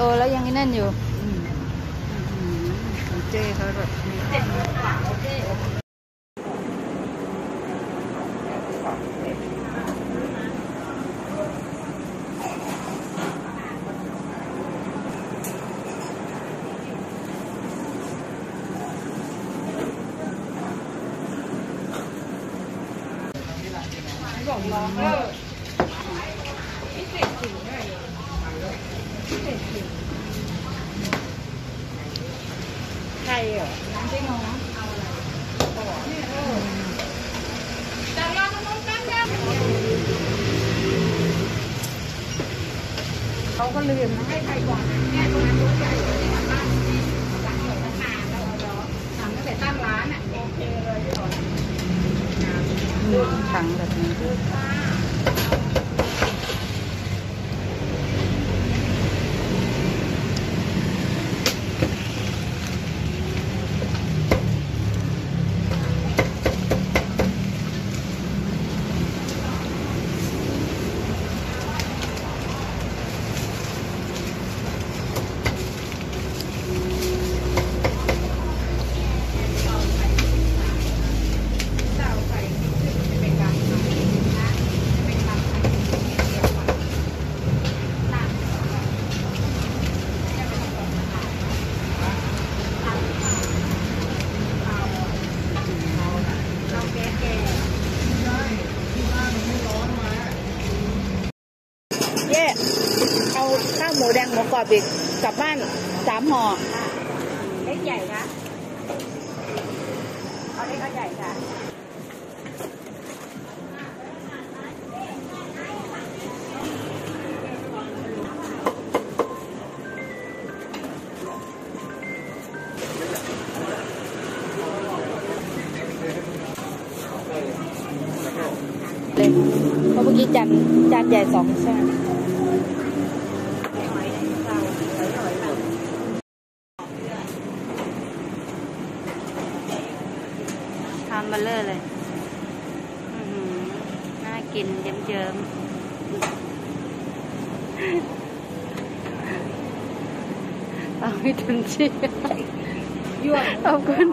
โตแล้วยังนั่นอยู่เจ้เขาแบบบอกน้องเออพิเศษถึงได้เศษถึง ใครเหรอน้ำเจ๊งอเอาอะไรต่อเนี่ยเออแต่ราต้องต้องตั้งแยกเขาก็ลืมนะให้ใครก่อนนะเนี่ยตรงนั้นรถใหญ่ที่บ้านที่สั่งหมูตั้งนานแล้วเราทำตั้งแต่ตั้งร้านอะโอเคเลยพี่อ๋ออืมถังแบบนี้ เย่เอาข้าวหมูแดงหมูกรอบอีกกลับบ้านสามห่อเล็กใหญ่นะเอาเล็กเอาใหญ่ค่ะเลยเพราะเมื่อกี้จานจานใหญ่สองใช่ไหมทาน เบลเลอร์เลยอื้อหือน่ากินเยิ้มๆเอาไม่ทันชียั่วขอบคุณ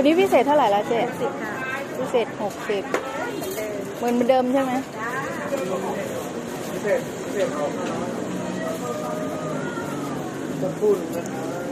วันนี้พิเศษเท่าไหร่แล้วเจ๊สิบค่ะพิเศษหกสิบเหมือนเดิมใช่ไหมจะพูดนะครับ